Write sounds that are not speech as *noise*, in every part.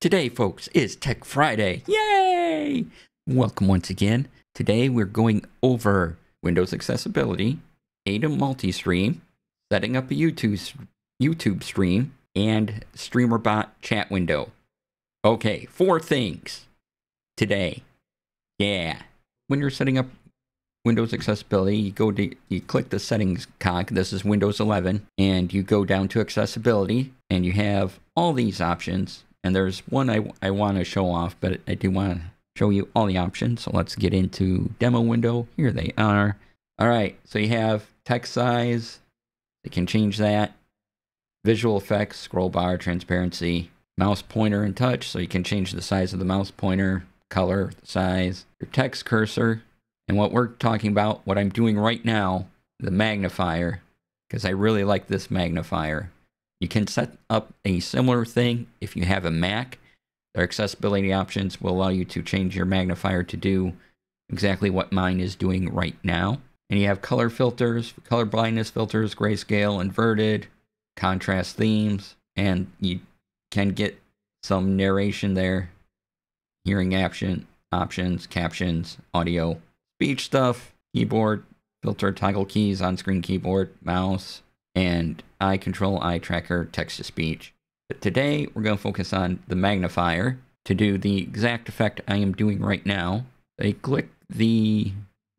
Today, folks, is Tech Friday. Yay! Welcome once again. Today, we're going over Windows accessibility, Aitum multi-stream, setting up a YouTube YouTube stream, and StreamerBot chat window. Okay, four things today. Yeah. When you're setting up Windows accessibility, you go to you click the settings cog. This is Windows 11, and you go down to accessibility, and you have all these options. And there's one I, I want to show off, but I do want to show you all the options. So let's get into demo window. Here they are. All right, so you have text size. You can change that. Visual effects, scroll bar, transparency, mouse pointer and touch. So you can change the size of the mouse pointer, color, size, your text cursor, and what we're talking about, what I'm doing right now, the magnifier, because I really like this magnifier. You can set up a similar thing if you have a Mac. Their accessibility options will allow you to change your magnifier to do exactly what mine is doing right now. And you have color filters, color blindness filters, grayscale, inverted, contrast themes, and you can get some narration there, hearing action options, captions, audio, speech stuff, keyboard, filter toggle keys, on screen keyboard, mouse, and eye control, eye tracker, text to speech. But today we're going to focus on the magnifier to do the exact effect I am doing right now. They click the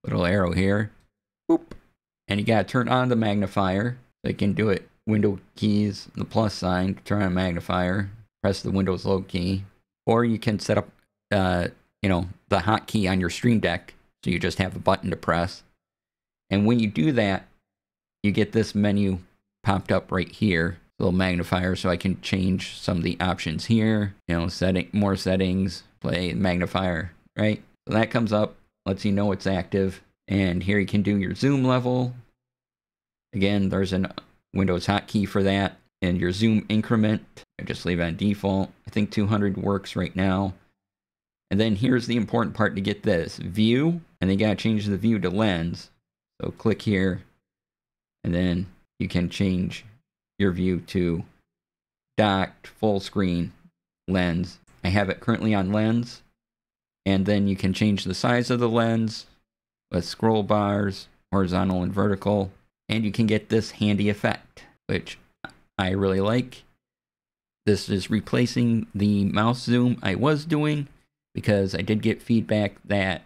little arrow here, boop, and you got to turn on the magnifier. They can do it window keys, the plus sign, turn on magnifier, press the Windows load key, or you can set up, uh, you know, the hotkey on your Stream Deck so you just have a button to press. And when you do that, you get this menu popped up right here, little magnifier, so I can change some of the options here. You know, setting more settings, play magnifier, right? So that comes up, lets you know it's active. And here you can do your zoom level. Again, there's a Windows hotkey for that. And your zoom increment, I just leave it on default. I think 200 works right now. And then here's the important part to get this view, and then you gotta change the view to lens. So click here, and then you can change your view to docked full screen lens. I have it currently on lens, and then you can change the size of the lens with scroll bars, horizontal and vertical, and you can get this handy effect, which I really like. This is replacing the mouse zoom I was doing because I did get feedback that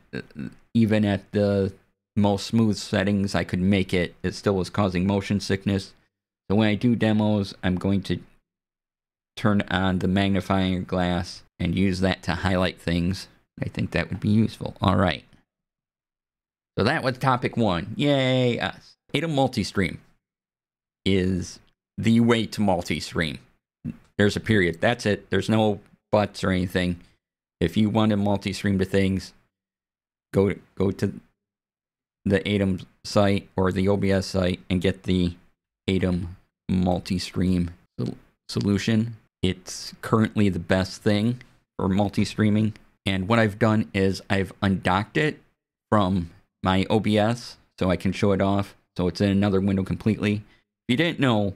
even at the most smooth settings I could make it, it still was causing motion sickness. So when I do demos, I'm going to turn on the magnifying glass and use that to highlight things. I think that would be useful. All right. So that was topic one. Yay, us. Aitum multi-stream is the way to multi-stream. There's a period. That's it. There's no buts or anything. If you want to multi-stream to things, go go to the Aitum site or the OBS site and get the Aitum multi-stream solution. It's currently the best thing for multi-streaming. And what I've done is I've undocked it from my OBS so I can show it off. So it's in another window completely. If you didn't know,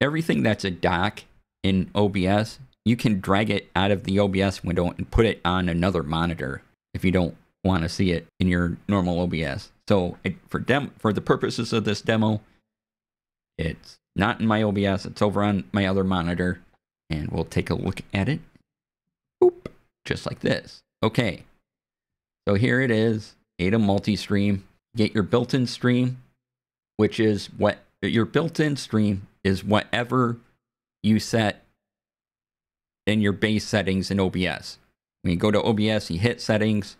everything that's a dock in OBS you can drag it out of the OBS window and put it on another monitor if you don't want to see it in your normal OBS. So it, for dem for the purposes of this demo, it's not in my OBS. It's over on my other monitor, and we'll take a look at it. Boop, just like this. Okay, so here it is. Aitum multi-stream. Get your built-in stream, which is what your built-in stream is whatever you set in your base settings in OBS. When you go to OBS, you hit settings.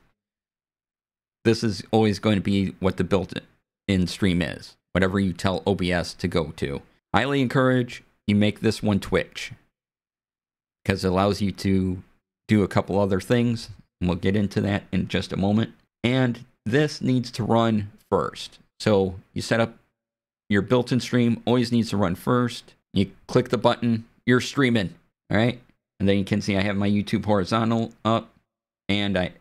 This is always going to be what the built-in stream is, whatever you tell OBS to go to. Highly encourage you make this one Twitch because it allows you to do a couple other things. And we'll get into that in just a moment. And this needs to run first. So you set up your built-in stream, always needs to run first. You click the button, you're streaming. All right. And then you can see I have my YouTube horizontal up and I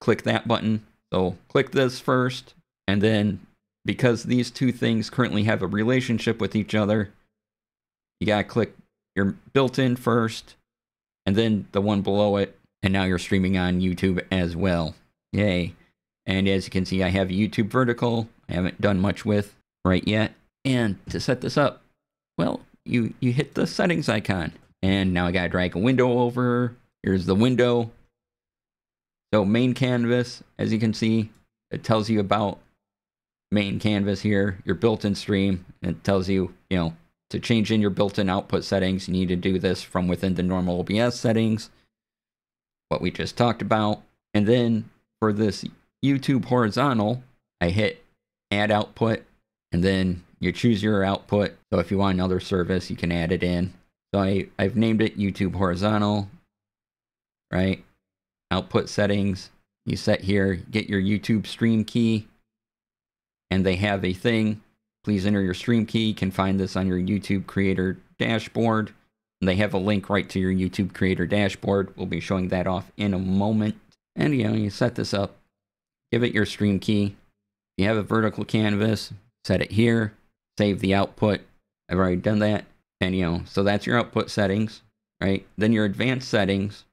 click that button. So click this first. And then because these two things currently have a relationship with each other, you got to click your built-in first and then the one below it, and now you're streaming on YouTube as well. Yay. And as you can see, I have YouTube vertical. I haven't done much with right yet. And to set this up, well, you, you hit the settings icon. And now I gotta drag a window over. Here's the window. So main canvas, as you can see, it tells you about main canvas here, your built-in stream. It tells you, you know, to change in your built-in output settings, you need to do this from within the normal OBS settings, what we just talked about. And then for this YouTube horizontal, I hit add output, and then you choose your output. So if you want another service, you can add it in. So I, I've named it YouTube horizontal, right? Output settings, you set here, get your YouTube stream key, and they have a thing Please enter your stream key. You can find this on your YouTube creator dashboard. And they have a link right to your YouTube creator dashboard. We'll be showing that off in a moment. And you know, you set this up, give it your stream key. You have a vertical canvas, set it here, save the output. I've already done that. And you know, so that's your output settings, right? Then your advanced settings,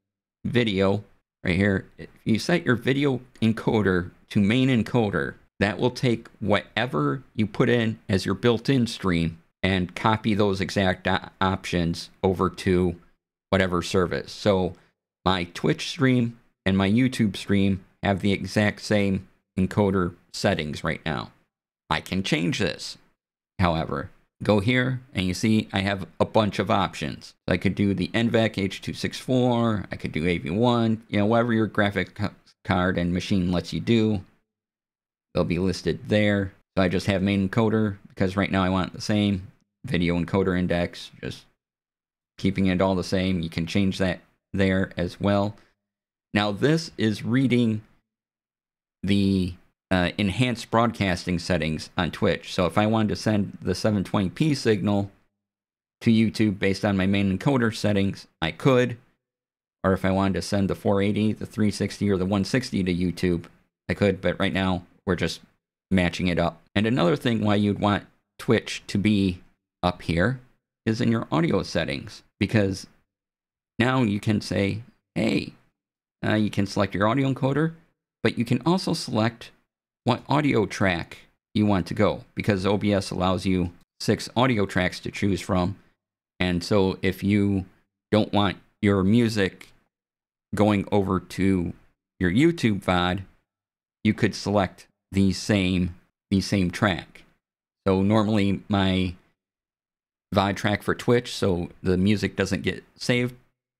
video, right here. If you set your video encoder to main encoder, that will take whatever you put in as your built-in stream and copy those exact options over to whatever service. So my Twitch stream and my YouTube stream have the exact same encoder settings right now. I can change this. However, go here and you see I have a bunch of options. I could do the NVENC H.264, I could do AV1, you know, whatever your graphic card and machine lets you do. They'll be listed there. So I just have main encoder because right now I want the same video encoder index, just keeping it all the same. You can change that there as well. Now this is reading the uh, enhanced broadcasting settings on Twitch. So if I wanted to send the 720p signal to YouTube based on my main encoder settings, I could. Or if I wanted to send the 480, the 360, or the 160 to YouTube, I could. But right now, we're just matching it up. And another thing why you'd want Twitch to be up here is in your audio settings because now you can say, hey, uh, you can select your audio encoder, but you can also select what audio track you want to go because OBS allows you six audio tracks to choose from. And so if you don't want your music going over to your YouTube VOD, you could select the same the same track. So normally my VOD track for Twitch, so the music doesn't get saved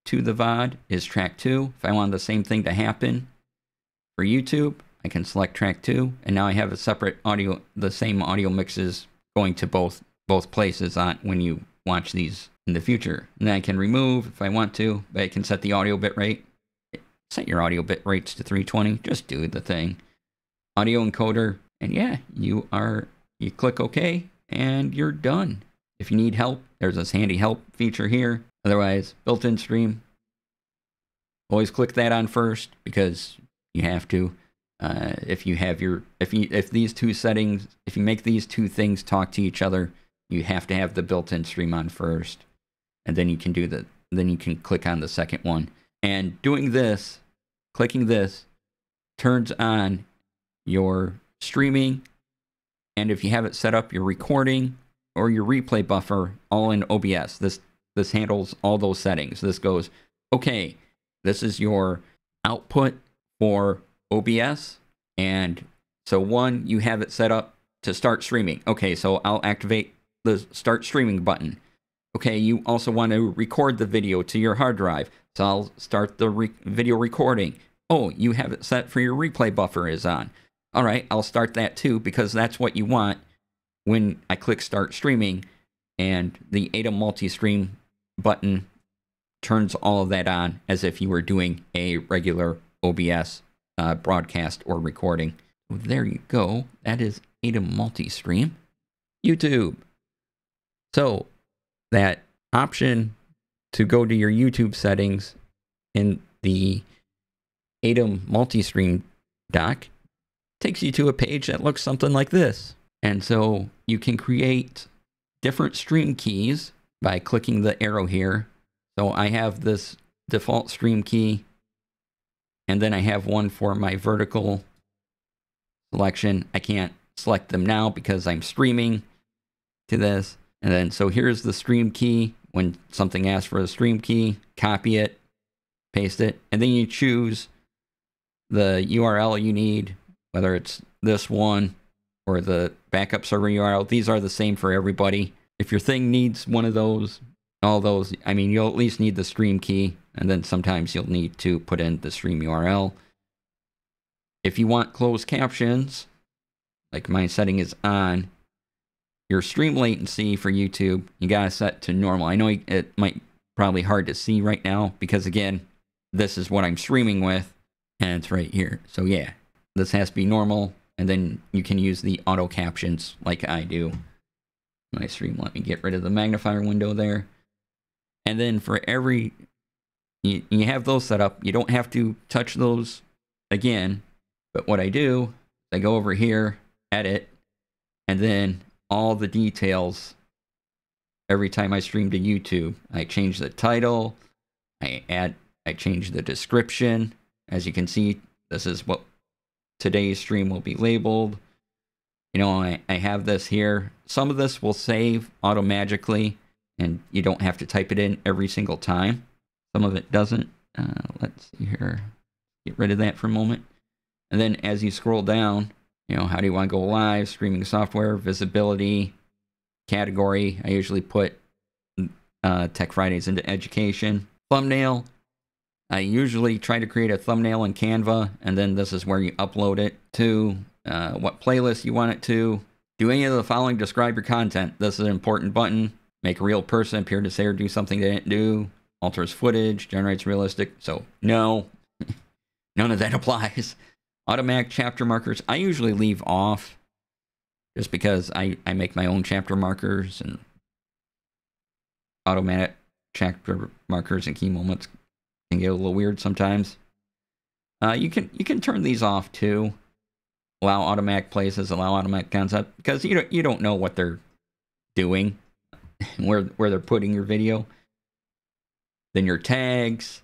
to the VOD, is track two. If I want the same thing to happen for YouTube, I can select track two, and now I have a separate audio, the same audio mixes going to both both places on when you watch these in the future. And then I can remove if I want to, but I can set the audio bit rate. Set your audio bit rates to 320. Just do the thing audio encoder, and yeah, you are, you click OK and you're done. If you need help, there's this handy help feature here. Otherwise, built-in stream, always click that on first because you have to. Uh, if you have your, if you, if these two settings, if you make these two things talk to each other, you have to have the built-in stream on first, and then you can do the, then you can click on the second one. And doing this, clicking this, turns on your streaming, and if you have it set up, your recording or your replay buffer all in OBS. This this handles all those settings. This goes, okay, this is your output for OBS. And so one, you have it set up to start streaming. Okay, so I'll activate the start streaming button. Okay, you also want to record the video to your hard drive. So I'll start the re video recording. Oh, you have it set for your replay buffer is on all right, I'll start that too because that's what you want when I click start streaming and the Aitum multi-stream button turns all of that on as if you were doing a regular OBS uh, broadcast or recording. There you go. That is Aitum multi-stream. YouTube. So that option to go to your YouTube settings in the Aitum multi-stream dock takes you to a page that looks something like this. And so you can create different stream keys by clicking the arrow here. So I have this default stream key. And then I have one for my vertical selection. I can't select them now because I'm streaming to this. And then, so here's the stream key. When something asks for a stream key, copy it, paste it, and then you choose the URL you need, whether it's this one or the backup server URL. These are the same for everybody. If your thing needs one of those, all those, I mean, you'll at least need the stream key, and then sometimes you'll need to put in the stream URL. If you want closed captions, like my setting is on, your stream latency for YouTube, you gotta set to normal. I know it might probably hard to see right now because again, this is what I'm streaming with and it's right here. So yeah, this has to be normal and then you can use the auto captions like I do. My stream, let me get rid of the magnifier window there. And then for every, you, you have those set up. You don't have to touch those again. But what I do, I go over here, edit, and then all the details every time I stream to YouTube. I change the title, I add, I change the description. As you can see, this is what today's stream will be labeled. You know, I, I have this here. Some of this will save auto magically, and you don't have to type it in every single time. Some of it doesn't. Uh, let's see here. Get rid of that for a moment. And then as you scroll down, you know, how do you want to go live, streaming software, visibility, category. I usually put uh, Tech Fridays into education. Thumbnail. I usually try to create a thumbnail in Canva, and then this is where you upload it to uh, what playlist you want it to. Do any of the following describe your content? This is an important button. Make a real person appear to say or do something they didn't do. Alters footage, generates realistic. So, no, *laughs* none of that *laughs* applies. Automatic chapter markers, I usually leave off just because I, I make my own chapter markers and automatic chapter markers and key moments can get a little weird sometimes. Uh, you can you can turn these off too. Allow automatic places, allow automatic concept because you don't you don't know what they're doing, *clears throat* where where they're putting your video. Then your tags,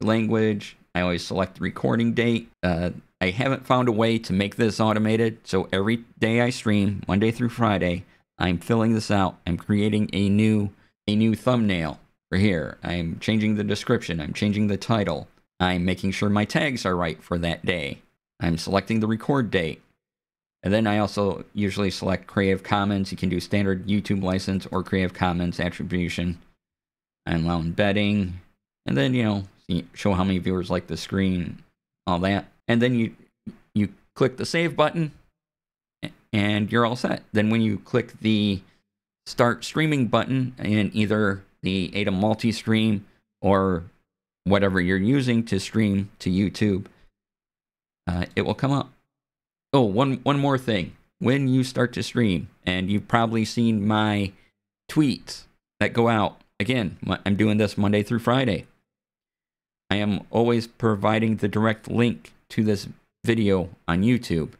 language. I always select the recording date. Uh, I haven't found a way to make this automated, so every day I stream, Monday through Friday, I'm filling this out. I'm creating a new a new thumbnail for here. I'm changing the description, I'm changing the title. I'm making sure my tags are right for that day. I'm selecting the record date. And then I also usually select Creative Commons. You can do standard YouTube license or Creative Commons attribution. And allow embedding. And then, you know, show how many viewers like the screen, all that and then you you click the save button and you're all set. Then when you click the start streaming button in either the Aitum multi-stream or whatever you're using to stream to YouTube, uh, it will come up. Oh, one one more thing. When you start to stream, and you've probably seen my tweets that go out. Again, I'm doing this Monday through Friday. I am always providing the direct link to this video on YouTube.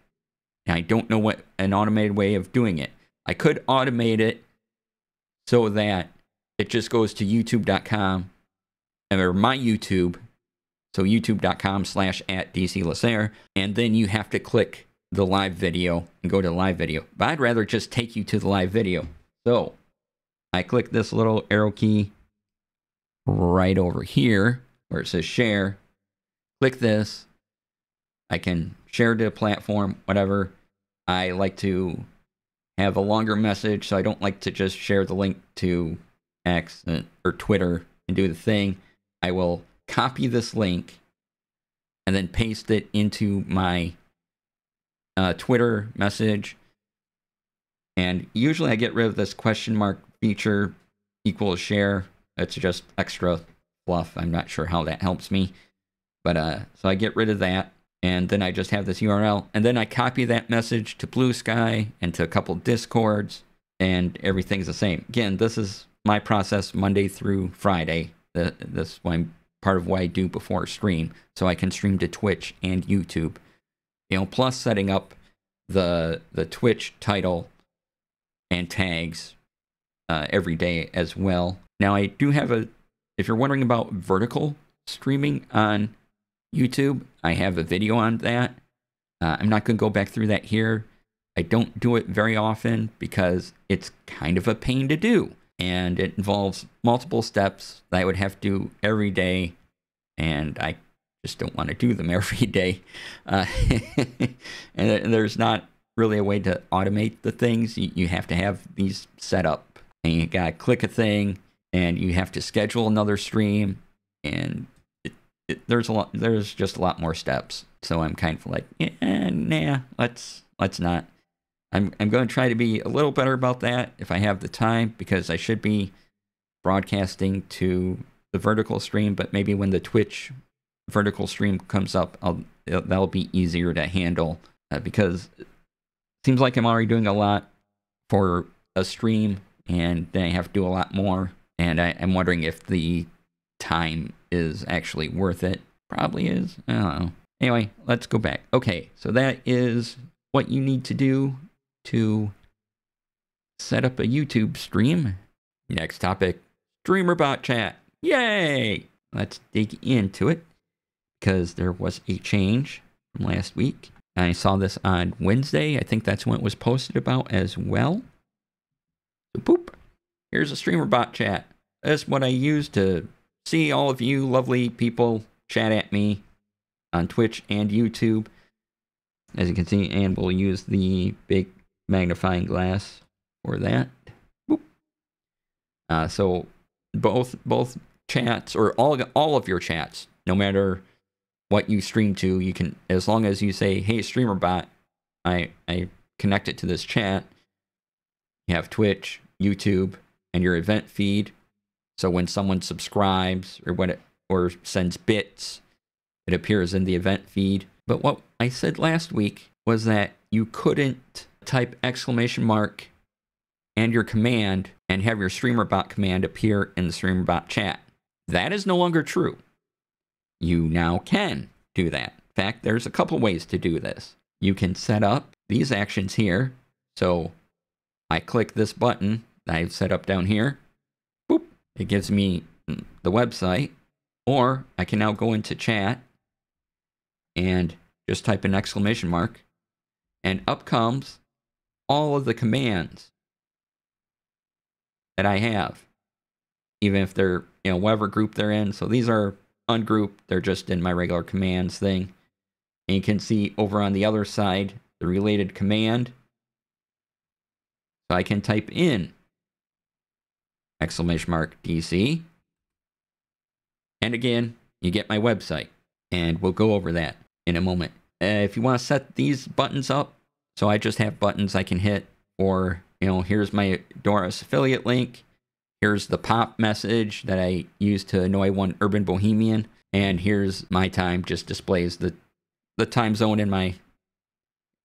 And I don't know what an automated way of doing it. I could automate it so that it just goes to youtube.com or my YouTube. So youtube.com slash at DC And then you have to click the live video and go to live video. But I'd rather just take you to the live video. So I click this little arrow key right over here where it says share. Click this I can share to a platform, whatever. I like to have a longer message, so I don't like to just share the link to X or Twitter and do the thing. I will copy this link and then paste it into my uh, Twitter message. And usually I get rid of this question mark feature equals share. It's just extra fluff. I'm not sure how that helps me. But uh, so I get rid of that and then I just have this URL, and then I copy that message to Blue Sky and to a couple discords, and everything's the same. Again, this is my process Monday through Friday. This is part of what I do before stream, so I can stream to Twitch and YouTube. You know, plus setting up the the Twitch title and tags uh, every day as well. Now I do have a. If you're wondering about vertical streaming on YouTube. I have a video on that. Uh, I'm not going to go back through that here. I don't do it very often because it's kind of a pain to do. And it involves multiple steps that I would have to do every day. And I just don't want to do them *laughs* every day. Uh, *laughs* and there's not really a way to automate the things. You, you have to have these set up. And you got to click a thing and you have to schedule another stream. And it, it, there's a lot, there's just a lot more steps. So I'm kind of like, yeah, nah, let's, let's not. I'm, I'm going to try to be a little better about that if I have the time because I should be broadcasting to the vertical stream, but maybe when the Twitch vertical stream comes up, I'll, that'll be easier to handle uh, because it seems like I'm already doing a lot for a stream and then I have to do a lot more. And I, I'm wondering if the time is actually worth it. Probably is. I don't know. Anyway, let's go back. Okay, so that is what you need to do to set up a YouTube stream. Next topic StreamerBot chat. Yay! Let's dig into it because there was a change from last week. I saw this on Wednesday. I think that's when it was posted about as well. So, boop. Here's a streamer bot chat. That's what I use to see all of you lovely people chat at me on Twitch and YouTube. As you can see, and we'll use the big magnifying glass for that. Uh, so both both chats or all all of your chats, no matter what you stream to, you can as long as you say, "Hey, streamer bot, I I connect it to this chat." You have Twitch, YouTube, and your event feed. So when someone subscribes or when it, or sends bits, it appears in the event feed. But what I said last week was that you couldn't type exclamation mark and your command and have your streamerbot command appear in the streamerbot chat. That is no longer true. You now can do that. In fact, there's a couple ways to do this. You can set up these actions here. So I click this button that I've set up down here. Boop. It gives me mm, the website. Or I can now go into chat and just type an exclamation mark. And up comes all of the commands that I have, even if they're, you know, whatever group they're in. So these are ungrouped, they're just in my regular commands thing. And you can see over on the other side the related command. So I can type in exclamation mark DC. And again, you get my website. And we'll go over that in a moment. Uh, if you want to set these buttons up, so I just have buttons I can hit, or, you know, here's my Doris affiliate link. Here's the pop message that I use to annoy one urban bohemian. And here's my time, just displays the, the time zone in my.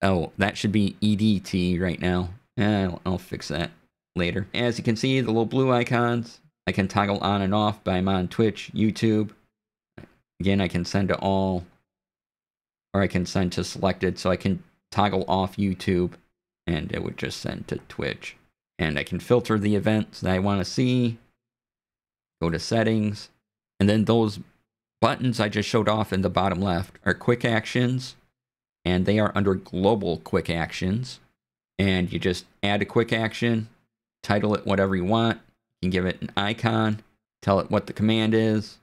Oh, that should be EDT right now. Eh, I'll, I'll fix that later. As you can see, the little blue icons, I can toggle on and off by I'm on Twitch, YouTube. Again, I can send to all, or I can send to selected, so I can toggle off YouTube and it would just send to Twitch. And I can filter the events that I want to see, go to settings, and then those buttons I just showed off in the bottom left are quick actions, and they are under global quick actions. And you just add a quick action, title it whatever you want, you can give it an icon, tell it what the command is.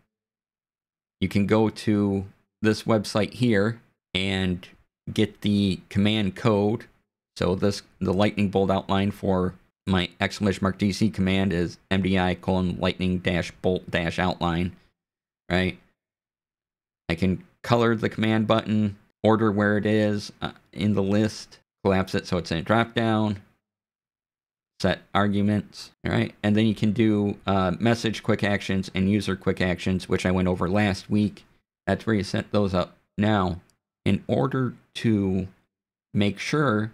You can go to this website here and get the command code. So this the lightning bolt outline for my exclamation mark DC command is MDI colon lightning dash bolt dash outline, right? I can color the command button, order where it is uh, in the list, collapse it so it's in a drop down, set arguments, all right? And then you can do uh, message quick actions and user quick actions, which I went over last week. That's where you set those up. Now, in order to make sure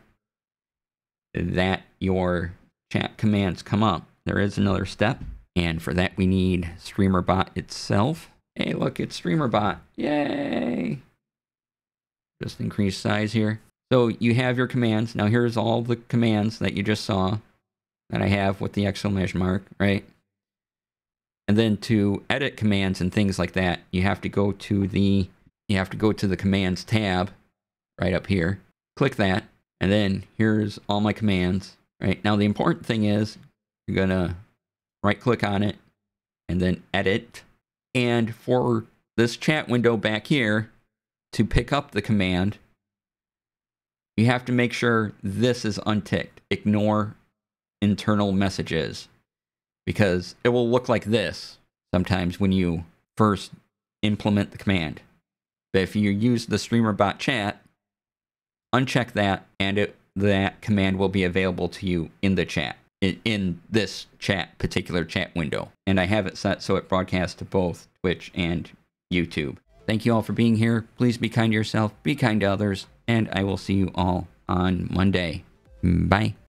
that your chat commands come up. There is another step, and for that we need StreamerBot itself. Hey, look, it's StreamerBot. Yay! Just increase size here. So you have your commands. Now here's all the commands that you just saw that I have with the exclamation mark, right? And then to edit commands and things like that, you have to go to the you have to go to the commands tab right up here. Click that, and then here's all my commands. Right now, the important thing is you're gonna right click on it and then edit. And for this chat window back here, to pick up the command, you have to make sure this is unticked. Ignore internal messages because it will look like this sometimes when you first implement the command. But if you use the StreamerBot chat, uncheck that and it, that command will be available to you in the chat, in, in this chat, particular chat window. And I have it set so it broadcasts to both Twitch and YouTube. Thank you all for being here. Please be kind to yourself, be kind to others, and I will see you all on Monday. Bye.